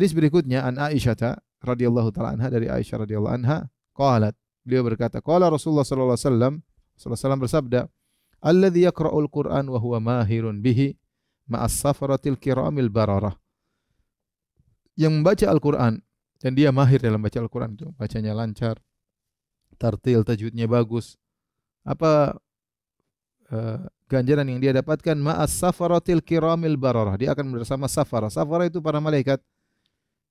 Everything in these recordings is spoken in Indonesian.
Hadis berikutnya an Aisyah radhiyallahu taala anha dari Aisyah radhiyallahu anha qalat. Beliau berkata qala Rasulullah sallallahu alaihi wasallam sallallahu alaihi bersabda alladzi yaqra'ul Qur'an wa huwa mahirun bihi ma'as safaratil kiramil bararah. Yang membaca Al-Qur'an dan dia mahir dalam baca Al-Qur'an itu bacanya lancar tartil tajwidnya bagus. Apa uh, ganjaran yang dia dapatkan? Ma'as safaratil kiramil bararah. Dia akan bersama safara. Safara itu para malaikat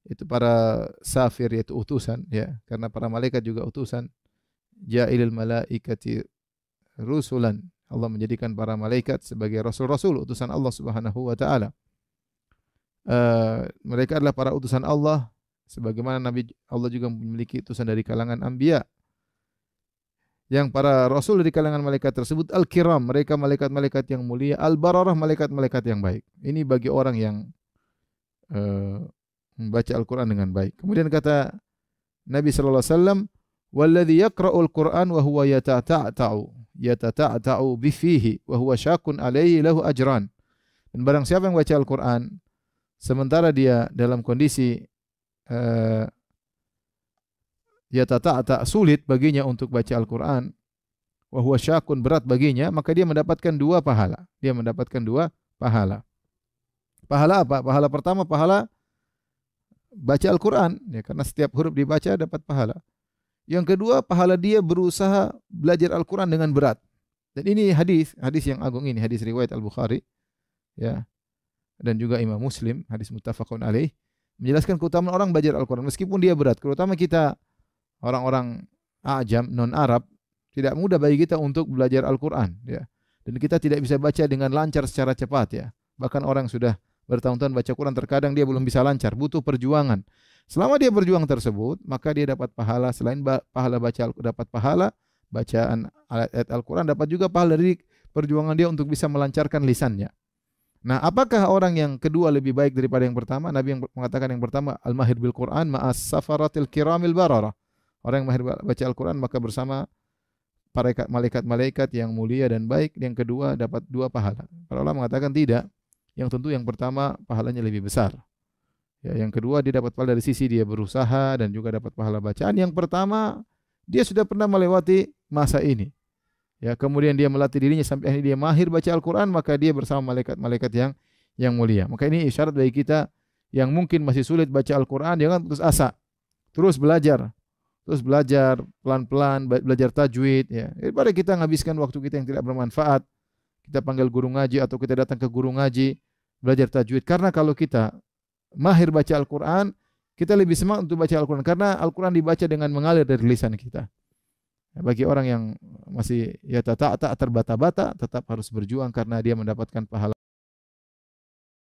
itu para safir yaitu utusan ya. Karena para malaikat juga utusan. Ja'ilil malaikati rusulan. Allah menjadikan para malaikat sebagai rasul-rasul utusan Allah Subhanahu wa taala. Uh, mereka adalah para utusan Allah. Sebagaimana Nabi Allah juga memiliki utusan dari kalangan anbiya. Yang para rasul dari kalangan malaikat tersebut al-kiram. Mereka malaikat-malaikat yang mulia. Al-bararah malaikat-malaikat yang baik. Ini bagi orang yang uh, membaca Al-Quran dengan baik. Kemudian kata Nabi sallallahu alaihi wasallam, "Walladzi yaqra'ul Qur'an wa huwa yatata'ta'u, yatata'ta'u bi fihi wa syakun alaihi lahu ajran." Dan barang siapa yang baca Al-Qur'an sementara dia dalam kondisi uh, yatata'ta sulit baginya untuk baca Al-Qur'an, wa huwa syakun berat baginya, maka dia mendapatkan dua pahala. Dia mendapatkan dua pahala. Pahala apa? Pahala pertama pahala baca Al-Quran, ya, karena setiap huruf dibaca dapat pahala. Yang kedua, pahala dia berusaha belajar Al-Quran dengan berat. Dan ini hadis, hadis yang agung ini, hadis riwayat Al-Bukhari, ya, dan juga Imam Muslim, hadis muttafaqun alaih, menjelaskan keutamaan orang belajar Al-Quran meskipun dia berat. Terutama kita orang-orang ajam, non-Arab, tidak mudah bagi kita untuk belajar Al-Quran, ya. Dan kita tidak bisa baca dengan lancar secara cepat, ya. Bahkan orang sudah bertahun-tahun baca Quran terkadang dia belum bisa lancar, butuh perjuangan. Selama dia berjuang tersebut, maka dia dapat pahala selain pahala baca dapat pahala bacaan ayat Al-Qur'an dapat juga pahala dari perjuangan dia untuk bisa melancarkan lisannya. Nah, apakah orang yang kedua lebih baik daripada yang pertama? Nabi yang mengatakan yang pertama al-mahir bil Quran ma'as safaratil kiramil bararah. Orang yang mahir baca Al-Qur'an maka bersama para malaikat-malaikat yang mulia dan baik. Yang kedua dapat dua pahala. Para ulama mengatakan tidak yang tentu yang pertama pahalanya lebih besar. Ya, yang kedua dia dapat pahala dari sisi dia berusaha dan juga dapat pahala bacaan. Yang pertama dia sudah pernah melewati masa ini. Ya, kemudian dia melatih dirinya sampai akhirnya dia mahir baca Al-Qur'an, maka dia bersama malaikat-malaikat yang yang mulia. Maka ini isyarat bagi kita yang mungkin masih sulit baca Al-Qur'an, jangan putus asa. Terus belajar. Terus belajar pelan-pelan, belajar tajwid ya. Daripada kita menghabiskan waktu kita yang tidak bermanfaat, kita panggil guru ngaji atau kita datang ke guru ngaji, belajar tajwid. Karena kalau kita mahir baca Al-Quran, kita lebih semangat untuk baca Al-Quran. Karena Al-Quran dibaca dengan mengalir dari lisan kita. Bagi orang yang masih ya tak tak terbata-bata, tetap harus berjuang karena dia mendapatkan pahala